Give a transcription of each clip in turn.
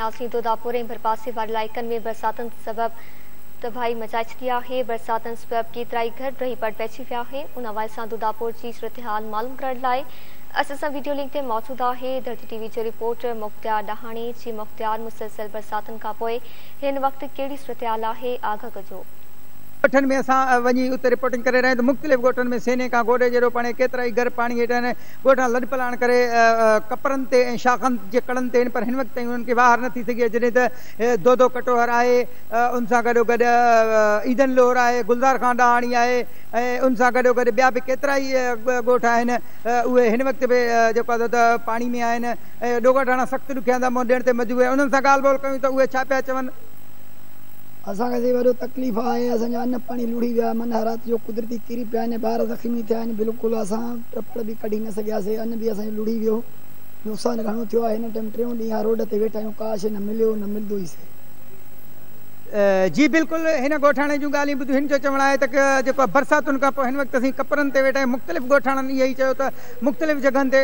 नाजनी दोदापुर भरपास भरपासी वारे इलाइकन में बरसातन सबब तबाही मचाए छी है बरसातन सबब केतराई घर रही पर पइजी विया है उन हवाले से दोदापुर की सूरत हाल मालूम करण लाइ अस वीडियो लिंक ते मौजूद है धरती टीवी जो रिपोर्टर मुख्तियार डहाणी जी मुख्तियार मुसलसल बरसातन का पोइ हिन वक्त कड़ी सूरत हाल है आगाह कजो ॻोठनि में असां वञी उते रिपोर्टिंग करे रहिया आहियूं त मुख़्तलिफ़ ॻोठनि में सेने खां ॻोठ जहिड़ो पाणे केतिरा ई घर पाणी हेठा आहिनि ॻोठा लॾ पलाण करे कपिड़नि ते ऐं शाखनि जे कड़नि ते आहिनि पर हिन वक़्तु ताईं हुननि खे ॿाहिरि नथी सघे जॾहिं त धोदो कटोहर आहे उन सां गॾो गॾु ईदन लोहर आहे गुलज़ार खां ॾहाणी आहे ऐं उन सां गॾो गॾु ॿिया बि केतिरा ई ॻोठ आहिनि उहे हिन वक़्तु बि जेको आहे त पाणी में आहिनि ऐं ॾोगा ठाणा सख़्तु ॾुखिया था मूं ॾियण ते मजबूर आहे उन्हनि सां ॻाल्हि ॿोल कयूं त उहे छा पिया चवनि असांखे साईं वॾो तकलीफ़ आहे असांजो अन पाणी लुड़ी विया मन राति जो कुदरती किरी पिया आहिनि ॿार ज़ख़्मी थिया आहिनि बिल्कुलु असां टप बि कढी न सघियासीं अन बि असांजो लुड़ी वियो नुक़सानु घणो थियो आहे हिन टाइम टियों ॾींहुं रोड ते वेठा आहियूं का न मिलियो न मिलंदो जी बिल्कुलु हिन गोठाणे जूं ॻाल्हियूं ॿुधियूं हिन जो चवणु आहे त जेको आहे बरसातुनि खां पोइ हिन वक़्तु असीं कपिड़नि ते वेठा आहियूं मुख़्तलिफ़ ॻोठाणनि इहेई चयो त मुख़्तलिफ़ जॻहि ते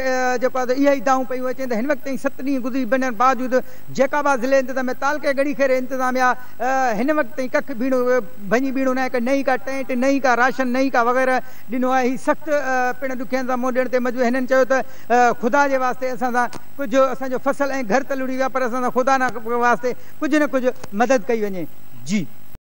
जेको आहे त इहेई दाऊं पियूं अचनि त हिन वक़्तु ताईं सत ॾींहं गुज़री वञनि बावजूदु जेका ज़िले इंतिज़ामिया तालके घड़ी खेड़े इंतिज़ामिया हिन वक़्तु ताईं कख बीणो भञी बीणो न आहे नई का टेंट नई का राशन नई का वग़ैरह ॾिनो आहे हीउ सख़्तु पिण ॾुखियनि सां मो ॾेण ते हिननि चयो त ख़ुदा जे वास्ते असां सां कुझु असांजो ऐं घर तलरी लुड़ी आहे पर असां ख़ुदा वास्ते कुझु न कुझु मदद कई वञे 惧。